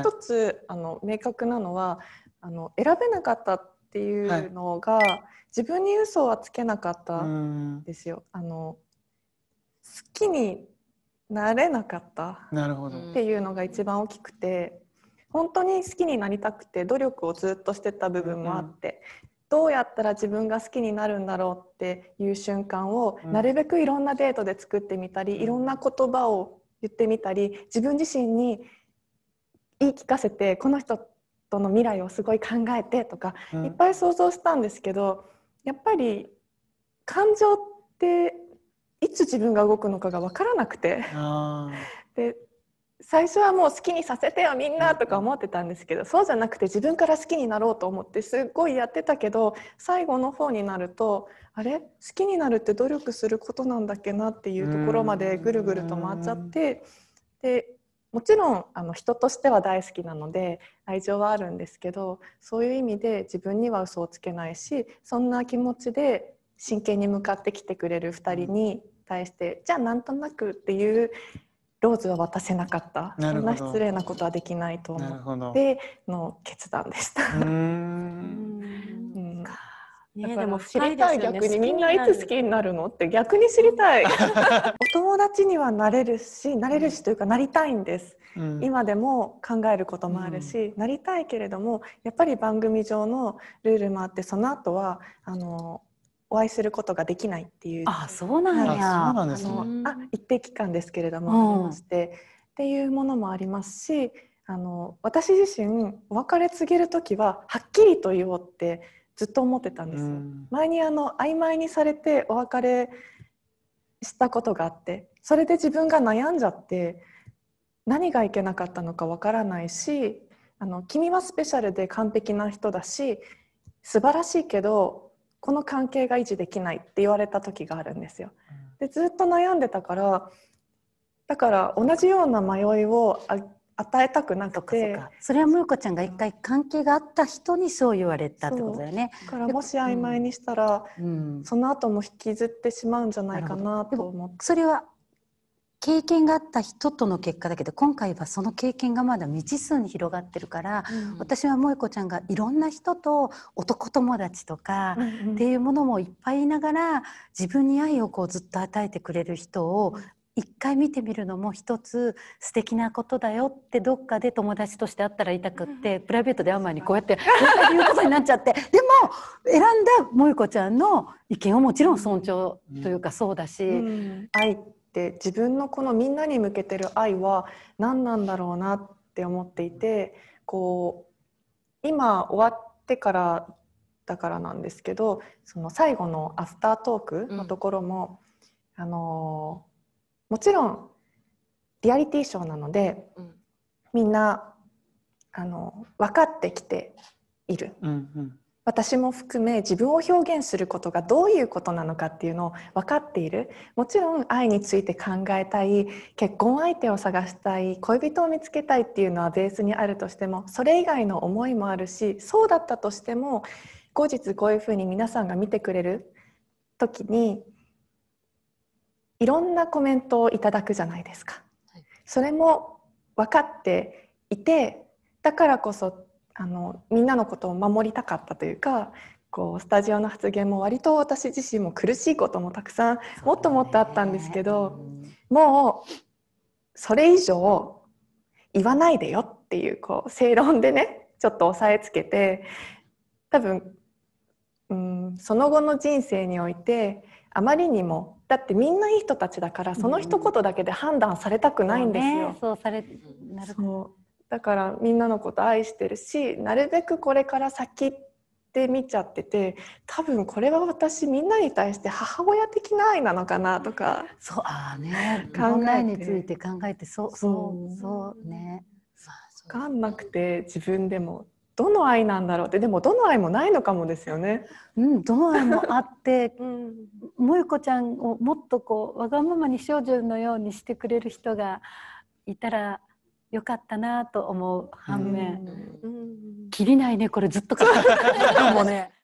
一つあの明確なのはあの選べなかったっていうのが、はい、自分に嘘はつけなかったん。ですよ。あの好きになれなかったっていうのが一番大きくて本当に好きになりたくて努力をずっとしてた部分もあって、どうやったら自分が好きになるんだろうっていう瞬間をなるべくいろんなデートで作ってみたりいろんな言葉を言ってみたり自分自身に言い聞かせてこの人との未来をすごい考えてとか、いっぱい想像したんですけどやっぱり感情っていつ自分が動くのかが分からなくて。で最初はもう好きにさせてよみんなとか思ってたんですけどそうじゃなくて自分から好きになろうと思ってすっごいやってたけど最後の方になるとあれ？好きになるって努力することなんだっけなっていうところまでぐるぐると回っちゃってでもちろんあの人としては大好きなので愛情はあるんですけどそういう意味で自分には嘘をつけないしそんな気持ちで真剣に向かってきてくれる2人に対してじゃあなんとなくっていうローズは渡せなかった。そんな失礼なことはできないと思っての決断でした。うんね、でも知りたい、ね、逆にみんないつ好きになるの？って逆に知りたい。お友達にはなれるしなれるしというかなりたいんです、うん、今でも考えることもあるし、うん、なりたいけれどもやっぱり番組上のルールもあってその後はあのお会いすることができないっていう。あそうなんや、ああ一定期間ですけれどもありまして、っていうものもありますしあの私自身お別れ告げる時ははっきりと言おうってずっと思ってたんですよ。前にあの曖昧にされてお別れしたことがあってそれで自分が悩んじゃって何がいけなかったのかわからないしあの君はスペシャルで完璧な人だし素晴らしいけどこの関係が維持できないって言われた時があるんですよ。でずっと悩んでたからだから同じような迷いを与えたくなくて。それはむこちゃんが一回関係があった人にそう言われたってことだよね。だからもし曖昧にしたら、うん、その後も引きずってしまうんじゃないかなと思って。それは経験があった人との結果だけど今回はその経験がまだ未知数に広がってるから、うん、私は萌子ちゃんがいろんな人と男友達とかっていうものもいっぱいいながら自分に愛をこうずっと与えてくれる人を一回見てみるのも一つ素敵なことだよってどっかで友達として会ったら言いたくって、プライベートで会う前にこうやって言うことになっちゃって。でも選んだ萌子ちゃんの意見をもちろん尊重というかそうだし、うん、愛って自分のこのみんなに向けてる愛は何なんだろうなって思っていてこう今終わってからだからなんですけどその最後のアフタートークのところも、うん、あのもちろんリアリティショーなので、うん、みんなあの分かってきている、うんうん、私も含め自分を表現することがどういうことなのかっていうのを分かっている。もちろん愛について考えたい結婚相手を探したい恋人を見つけたいっていうのはベースにあるとしてもそれ以外の思いもあるしそうだったとしても後日こういうふうに皆さんが見てくれる時にいろんなコメントをいただくじゃないですか。それも分かっていてだからこそあのみんなのことを守りたかったというかこうスタジオの発言も割と私自身も苦しいこともたくさんもっともっとあったんですけど、もうそれ以上言わないでよっていうこう正論でねちょっと押さえつけて多分、うん、その後の人生においてあまりにもだってみんないい人たちだからその一言だけで判断されたくないんですよ。そう、ね、されなるほどだからみんなのこと愛してるしなるべくこれから先って見ちゃってて多分これは私みんなに対して母親的な愛なのかなとか。そうあね。考えについて考えてそうそうそうね。分かんなくて自分でもどの愛なんだろうってでもどの愛もないのかもですよね。うん、どの愛もあって、うん、萌子ちゃんをもっとこうわがままに少女のようにしてくれる人がいたらよかったなと思う反面、うん、きりないねこれずっとかかってもね。